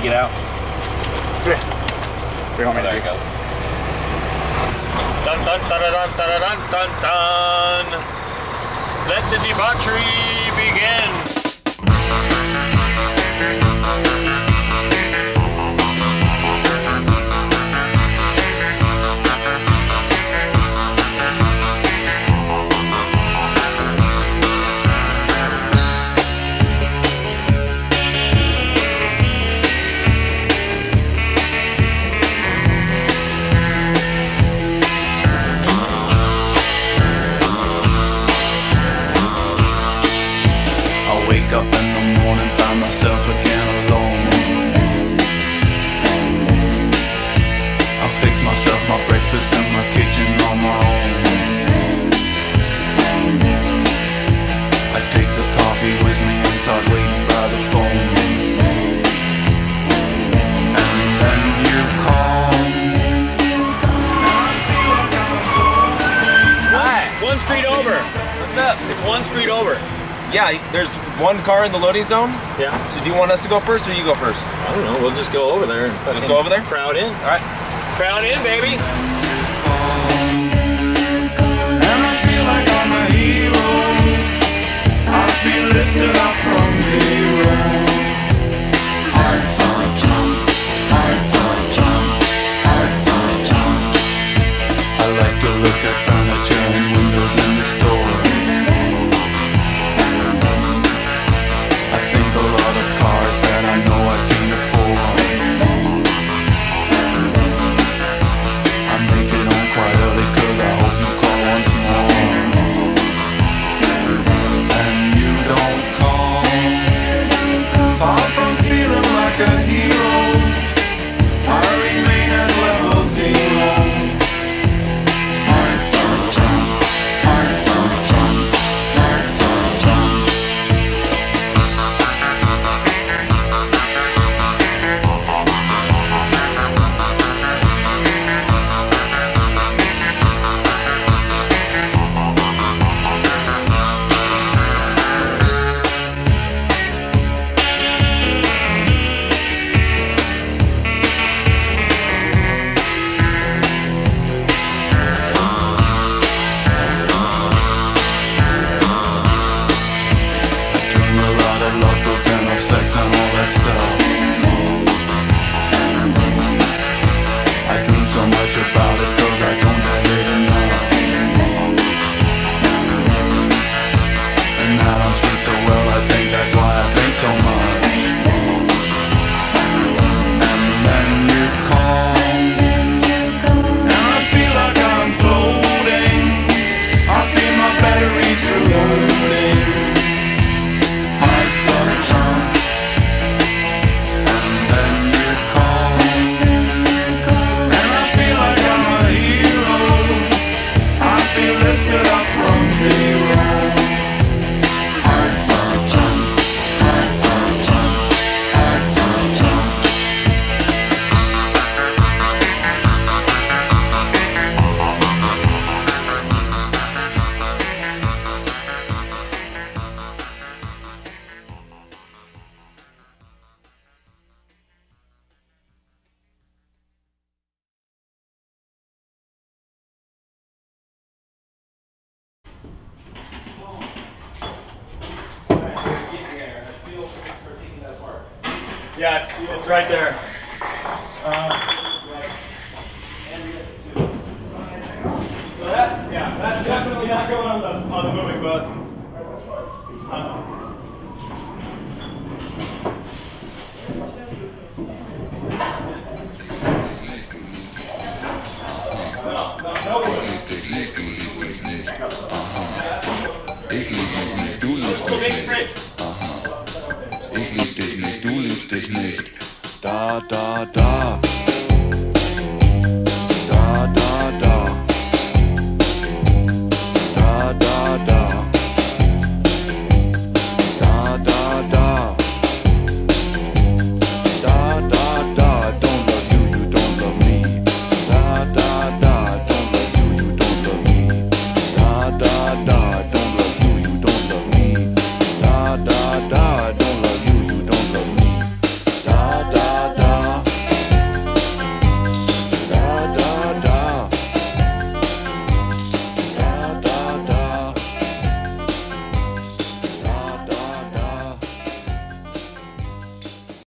to get out? Here. You want me There to you go. Dun dun dun dun dun dun dun dun. Let the debauchery begin. Morning, find myself again alone. I fix myself my breakfast in my kitchen on my own. I take the coffee with me and start waiting by the phone. And. One street over. What's up? It's one street over. Yeah, there's one car in the loading zone. Yeah. So do you want us to go first or you go first? I don't know. We'll just go over there and Just go over there? Crowd in. All right. Crowd in, baby. Yeah, it's, it's right there. Uh, so that, yeah, that's definitely not going on the on the moving bus. Ich lieb mich nicht, du liebst mich nicht. fridge. Ich lieb dich nicht, du liebst dich nicht. Da, da, da.